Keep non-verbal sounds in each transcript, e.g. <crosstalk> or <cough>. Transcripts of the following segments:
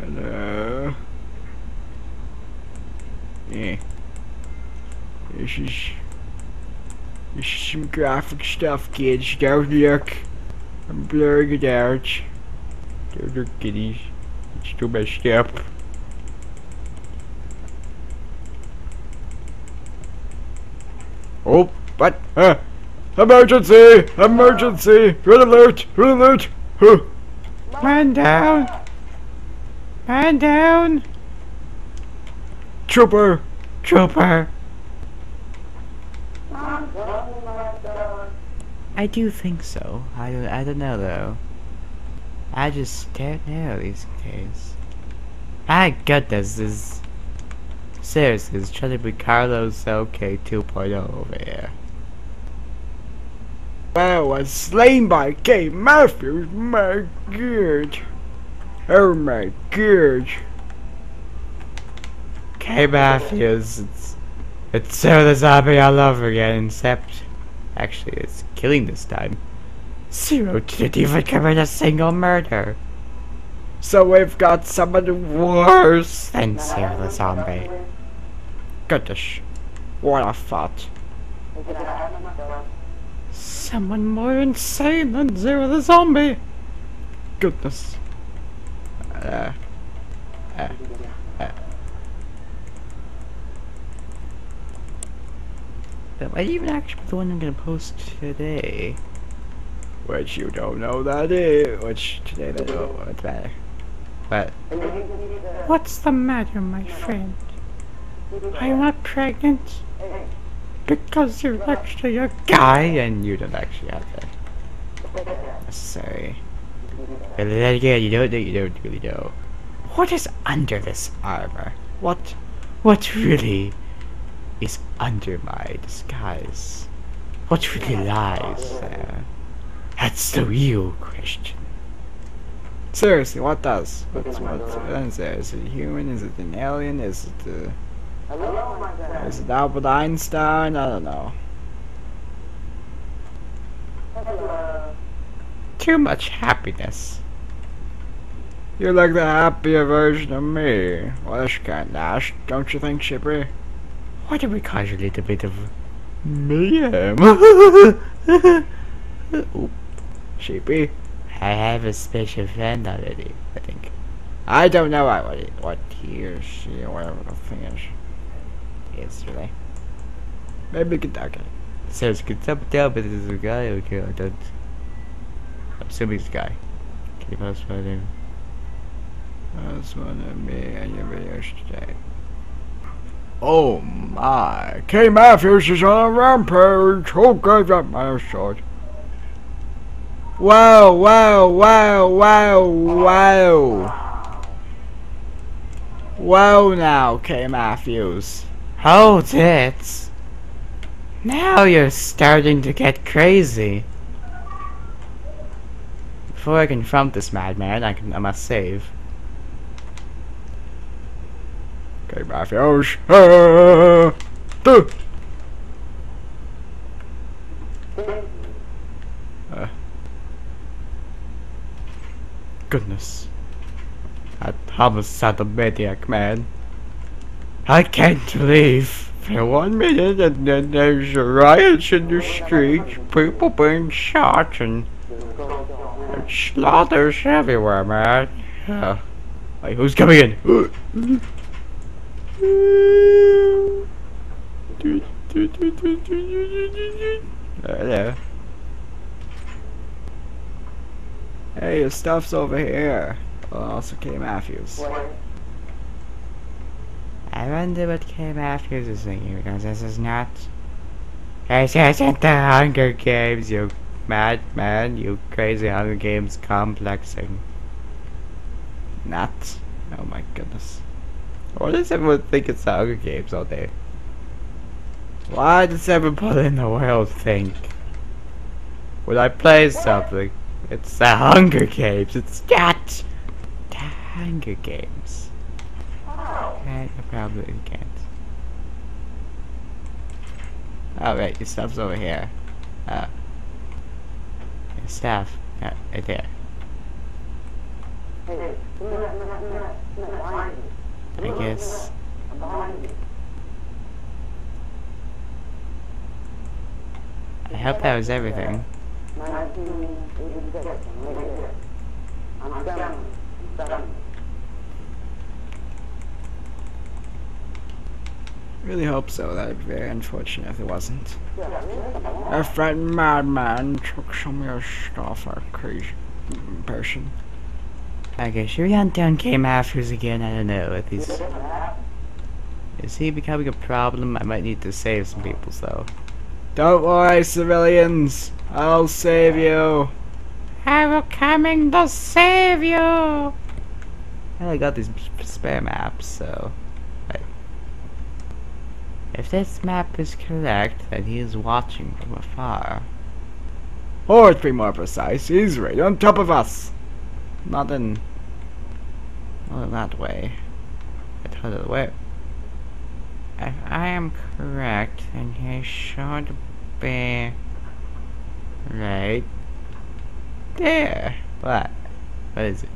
Hello. Yeah. This is this is some graphic stuff, kids. Don't look. I'm blurring it out. Don't look, kiddies. It's too messed up. Oh, what? Uh, emergency! Emergency! Red alert! Red alert! Huh. Man down! Man down! Trooper! Trooper! I do think so. I don't, I don't know though. I just don't know these days. My goodness, this seriously is trying to be Carlos LK 2.0 over here. Well, I was slain by K. Matthews. My god. Oh my gosh. K. Matthews, it's it's so the zombie all over again, except actually it's killing this time. Zero didn't even commit a single murder. So we've got someone worse than Zero the zombie. Goodness, what a thought. Someone more insane than Zero the zombie. Goodness. Uh, uh, uh. That might even actually be the one I'm gonna post today. Which you don't know that is. Which today that oh, what's better. But what's the matter, my friend? Are you not pregnant? Because you're actually a guy and you don't actually have that. Sorry. What is under this armor? What, what really is under my disguise? What really lies there? That's the real question. Seriously, what does? What's, what's, what is there? Is it a human? Is it an alien? Is it uh, Is it Albert Einstein? I don't know. Too much happiness. You're like the happier version of me. Well, that's kinda nice, don't you think, Shippy? Why do we cause a little bit of mayhem? <laughs> Oop. Sheepy, I have a special friend already, I think. I don't know what what, what he or she or whatever the thing is. Is really. Maybe Kentucky. So it's Kentucky, but it's a guy. Okay, I don't. I'm assuming it's a guy. Can you post my name? That's one of me and your videos today. Oh my! K Matthews is on a rampage! Oh god, that my sword. Wow, wow, wow, wow, wow. Wow now, K Matthews. Hold it. Now you're starting to get crazy. Before I confront this madman, I, can, I must save. Okay, Matthews. Ah! Duh! Uh. Goodness. That homicide maniac, man. I can't leave for one minute and then there's riots in the streets, people being shot and, and slaughters everywhere, man. Uh, who's coming in? <gasps> <laughs> Hello. Hey, your stuff's over here. Oh, also K. Matthews. I wonder what K. Matthews is thinking because this is not. This isn't the Hunger Games, you madman, you crazy Hunger Games complexing. Not. Oh my goodness. Why does everyone think it's the Hunger Games all day? Why does everybody in the world think when I play something, it's the Hunger Games? It's not the Hunger Games. Okay, I probably can't. Oh wait, your stuff's over here. Uh, your stuff, yeah, right there. I guess. I hope that was everything. Really hope so. That would be very unfortunate if it wasn't. If that madman took some of your stuff, a crazy person. Okay, should we hunt down K Matthews again? I don't know. If he's is he becoming a problem? I might need to save some people, though. Don't worry, civilians. I'll save you. I will coming to save you. Well, I got these spare maps, so. Right. If this map is correct, then he is watching from afar. Or to be more precise, he's right on top of us. Not in. Not in that way. But other way. If I am correct, then he should be right there. What? What is it?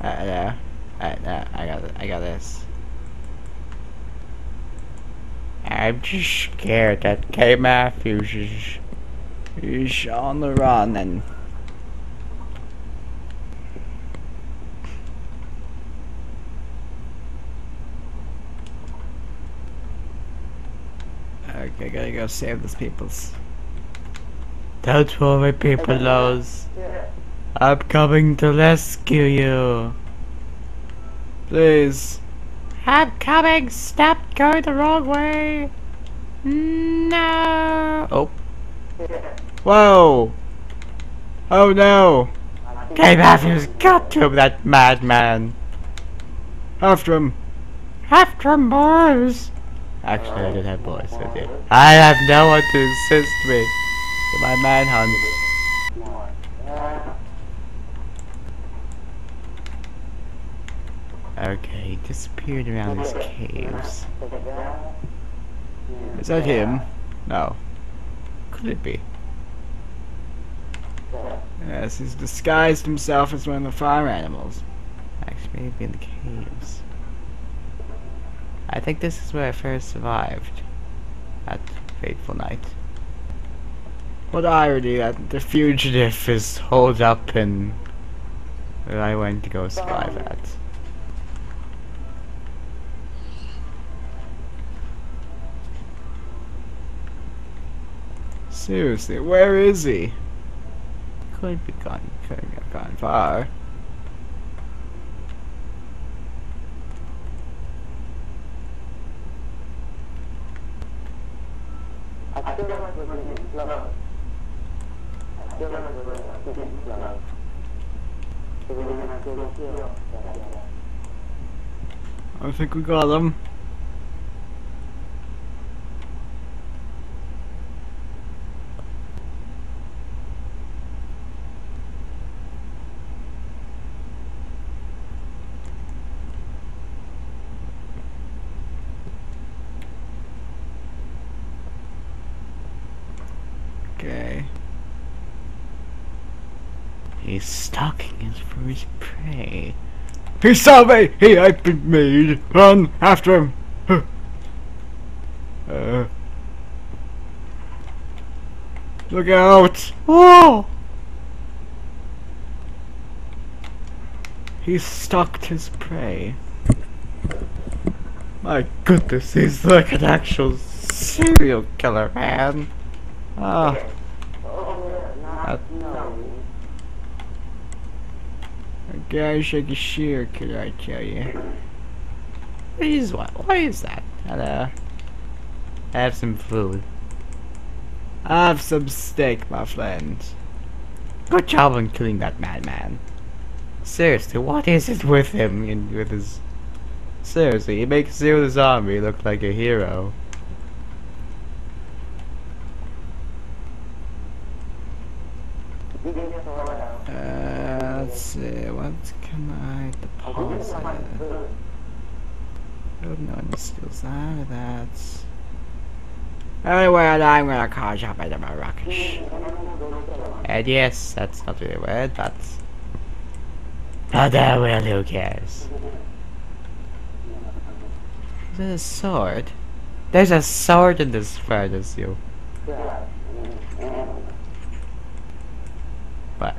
Uh, no. Uh, no, I got it. I got this. I'm just scared that K Matthews is, is on the run and Okay, gotta go save these peoples. Don't worry, peoples. I'm coming to rescue you. Please. I'm coming. Stop going the wrong way. No. Oh. Whoa. Oh no. K Matthews got to him, that madman. After him. After him, boys. Actually, I didn't have boys with you. I have no one to assist me in my manhunt. Okay, he disappeared around these caves. Is that him? No. Could it be? Yes, he's disguised himself as one of the fire animals. Actually, maybe in the caves. I think this is where I first survived. That fateful night. What irony that the fugitive is holed up in where I went to go survive at. Seriously, where is he? Could be gone, could have gone far. I think we got him. Stalking us for his prey. He saw me! He I've been made! Run after him! uh, look out! Oh! He stalked his prey. My goodness, he's like an actual serial killer, man. Ah. That, a guy's like a serial killer, I tell you. What is what? What is that? Hello. Have some food. Have some steak, my friend. Good job on killing that madman. Seriously, what is it with him and with his... Seriously, he makes Zero the Zombie look like a hero. Uh, let's see, what can I deposit? Hope no one steals of that. Anyway, I'm gonna call up at rocket. And yes, that's not really weird, but Oh, that well, who cares? That a sword? There's a sword in this furnace, you. But...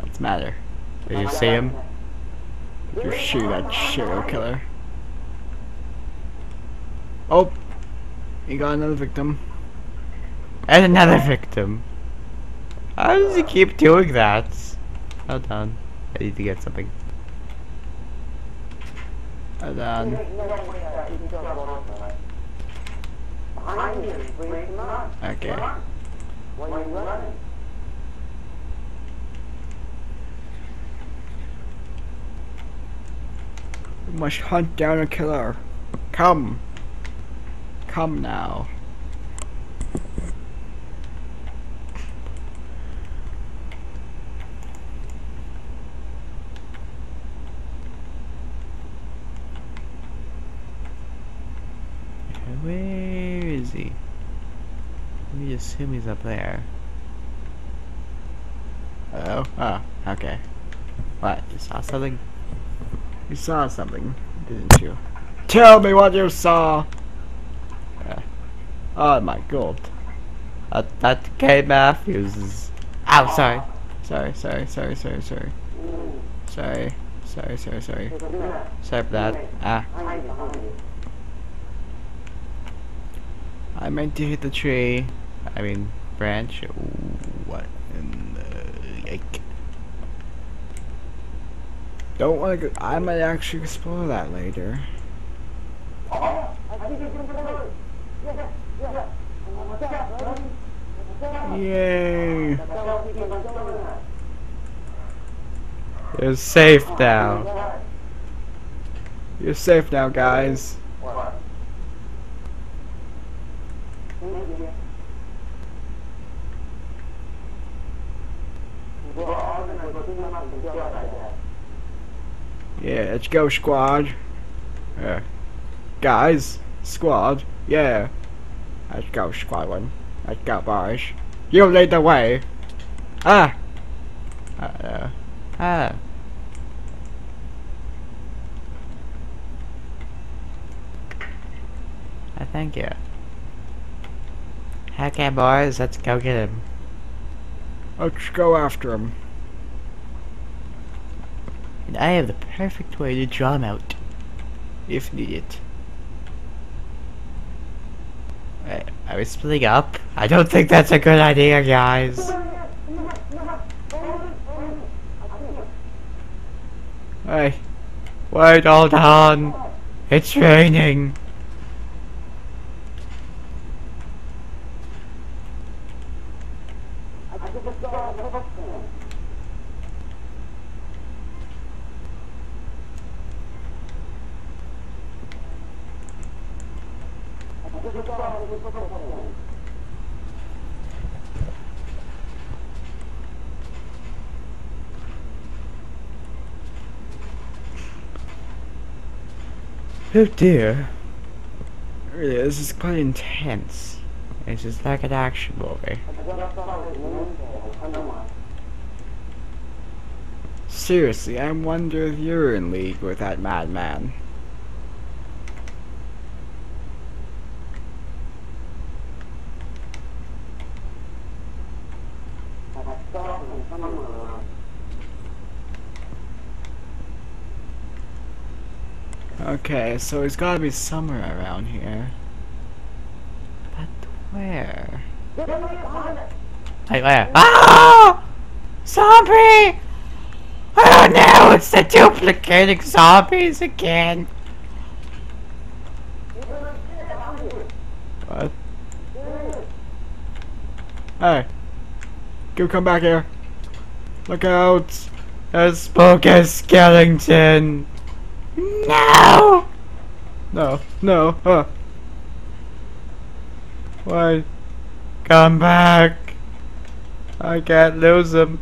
What's the matter? Did you see him? You shoot that serial killer? Oh! He got another victim. And another victim. How does he keep doing that? Hold on. I need to get something. Hold on. Okay. We must hunt down a killer. Come. Come now. Where is he? Let me assume he's up there. Oh, oh, okay. What? You saw something? You saw something, didn't you? Tell me what you saw! Oh my god. Uh, that K Matthews is... Ow, sorry. Sorry, sorry, sorry, sorry, sorry. Sorry, sorry, sorry, sorry. Sorry for that. Ah. I meant to hit the tree. I mean, branch. What in the yike? Don't want to go. I might actually explore that later. Yay! You're safe now. You're safe now, guys. Yeah, let's go, squad. Yeah. Guys, squad, yeah. Let's go, squad one. Let's go, boys. You lead the way. Ah! Uh, uh, ah. I thank you. Okay, boys, let's go get him. Let's go after him. And I have the perfect way to draw him out, if needed. Wait, are we splitting up? I don't think that's a good idea, guys. Hey, wait, hold on. It's raining. Oh dear. Really, this is quite intense. It's just like an action movie. Seriously, I wonder if you're in league with that madman. Okay, so he's gotta be somewhere around here. But where? Hey, where? Ah! Zombie! Oh no, it's the duplicating zombies again! What? Hey! Go come back here! Look out! A spooky skeleton! No! No, no, huh. Why? Come back! I can't lose him.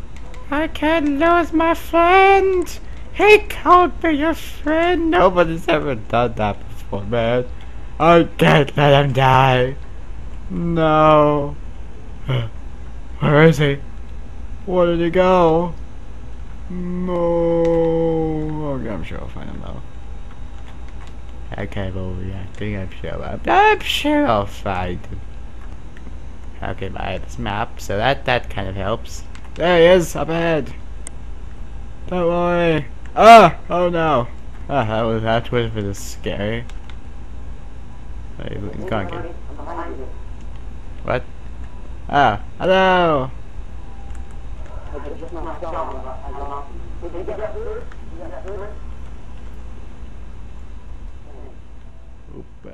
I can't lose my friend! He can't be your friend! Nobody's ever done that before, man. I can't let him die. No. Where is he? Where did he go? No. Okay, I'm sure I'll find him though. Okay, overreacting, I'm sure I'm, I'm sure I'll find him. Okay, by this map, so that that kind of helps. There he is, up ahead. Don't worry. Ah! Oh no. Ah, that was that was a bit scary. He's gone again. What? Ah, hello. uh,